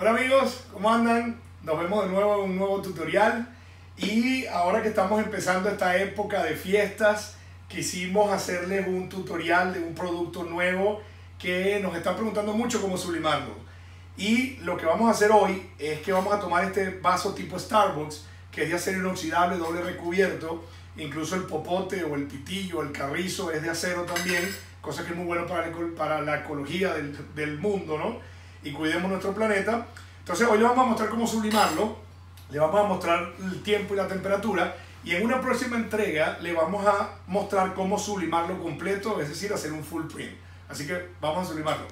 Hola amigos, ¿cómo andan? Nos vemos de nuevo en un nuevo tutorial y ahora que estamos empezando esta época de fiestas, quisimos hacerles un tutorial de un producto nuevo que nos están preguntando mucho cómo sublimarlo. Y lo que vamos a hacer hoy es que vamos a tomar este vaso tipo Starbucks, que es de acero inoxidable, doble recubierto, incluso el popote o el pitillo, el carrizo es de acero también, cosa que es muy bueno para, para la ecología del, del mundo, ¿no? Y cuidemos nuestro planeta. Entonces hoy vamos a mostrar cómo sublimarlo, le vamos a mostrar el tiempo y la temperatura, y en una próxima entrega le vamos a mostrar cómo sublimarlo completo, es decir, hacer un full print. Así que vamos a sublimarlo.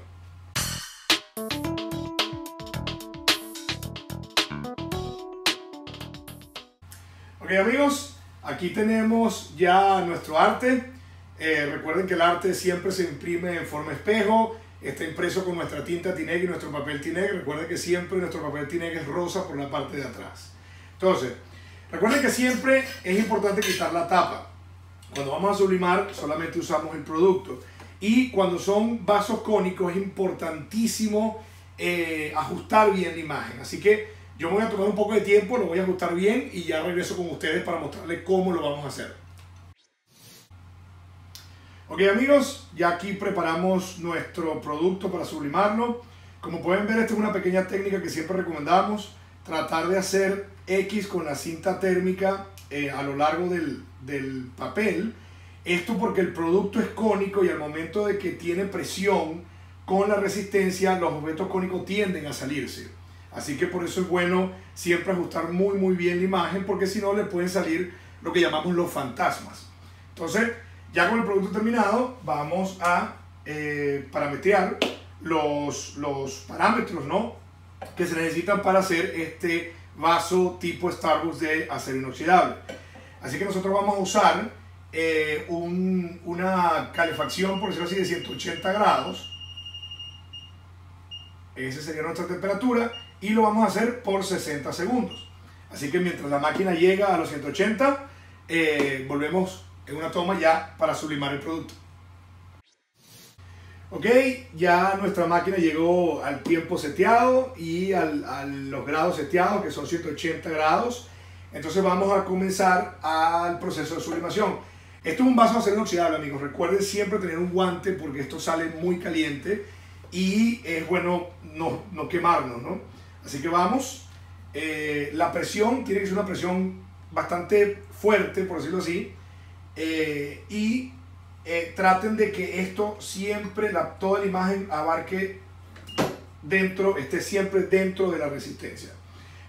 Ok amigos, aquí tenemos ya nuestro arte. Eh, recuerden que el arte siempre se imprime en forma espejo, está impreso con nuestra tinta Tineg y nuestro papel Tineg. Recuerden que siempre nuestro papel Tineg es rosa por la parte de atrás. Entonces, recuerden que siempre es importante quitar la tapa. Cuando vamos a sublimar solamente usamos el producto. Y cuando son vasos cónicos es importantísimo eh, ajustar bien la imagen. Así que yo voy a tomar un poco de tiempo, lo voy a ajustar bien y ya regreso con ustedes para mostrarles cómo lo vamos a hacer. Ok amigos, ya aquí preparamos nuestro producto para sublimarlo. Como pueden ver, esta es una pequeña técnica que siempre recomendamos. Tratar de hacer X con la cinta térmica eh, a lo largo del, del papel esto porque el producto es cónico y al momento de que tiene presión con la resistencia, los objetos cónicos tienden a salirse. Así que por eso es bueno siempre ajustar muy muy bien la imagen porque si no le pueden salir lo que llamamos los fantasmas. Entonces, ya con el producto terminado, vamos a eh, parametrear los, los parámetros ¿no? que se necesitan para hacer este vaso tipo Starbucks de acero inoxidable. Así que nosotros vamos a usar eh, una calefacción, por decirlo así, de 180 grados. Esa sería nuestra temperatura y lo vamos a hacer por 60 segundos. Así que mientras la máquina llega a los 180, eh, volvemos en una toma ya para sublimar el producto. Ok, ya nuestra máquina llegó al tiempo seteado y al, a los grados seteados, que son 180 grados. Entonces vamos a comenzar al proceso de sublimación. Esto es un vaso de acero inoxidable, amigos. Recuerden siempre tener un guante porque esto sale muy caliente y es bueno no, no quemarnos, ¿no? Así que vamos. Eh, la presión tiene que ser una presión bastante fuerte, por decirlo así. Eh, y eh, traten de que esto siempre, la, toda la imagen abarque dentro, esté siempre dentro de la resistencia.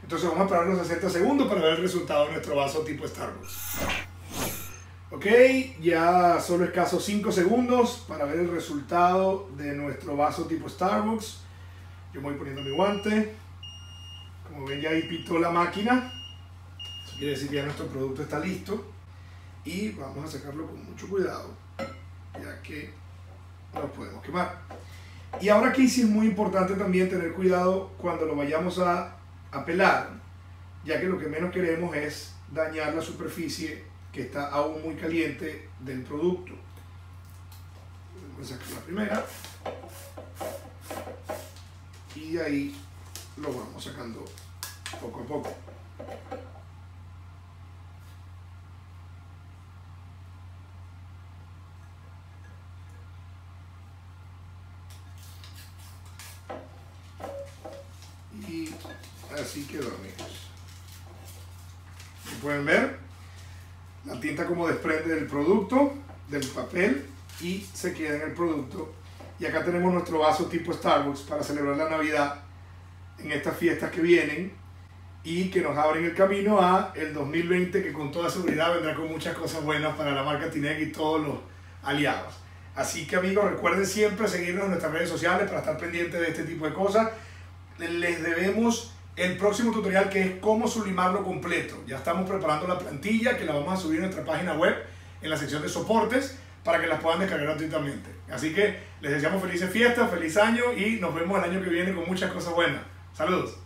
Entonces vamos a esperar unos 60 segundos para ver el resultado de nuestro vaso tipo Starbucks. Ok, ya solo escasos 5 segundos para ver el resultado de nuestro vaso tipo Starbucks. Yo voy poniendo mi guante. Como ven ya ahí pitó la máquina. Eso quiere decir que ya nuestro producto está listo. Y vamos a sacarlo con mucho cuidado, ya que lo podemos quemar. Y ahora aquí sí es muy importante también tener cuidado cuando lo vayamos a, a pelar, ya que lo que menos queremos es dañar la superficie que está aún muy caliente del producto. Vamos a sacar la primera y ahí lo vamos sacando poco a poco. Y así quedó amigos. pueden ver, la tinta como desprende del producto, del papel y se queda en el producto. Y acá tenemos nuestro vaso tipo Starbucks para celebrar la Navidad en estas fiestas que vienen y que nos abren el camino a el 2020 que con toda seguridad vendrá con muchas cosas buenas para la marca Tineg y todos los aliados. Así que amigos, recuerden siempre seguirnos en nuestras redes sociales para estar pendientes de este tipo de cosas. Les debemos el próximo tutorial que es cómo sublimarlo completo. Ya estamos preparando la plantilla que la vamos a subir en nuestra página web en la sección de soportes para que las puedan descargar gratuitamente. Así que les deseamos felices fiestas, feliz año y nos vemos el año que viene con muchas cosas buenas. Saludos.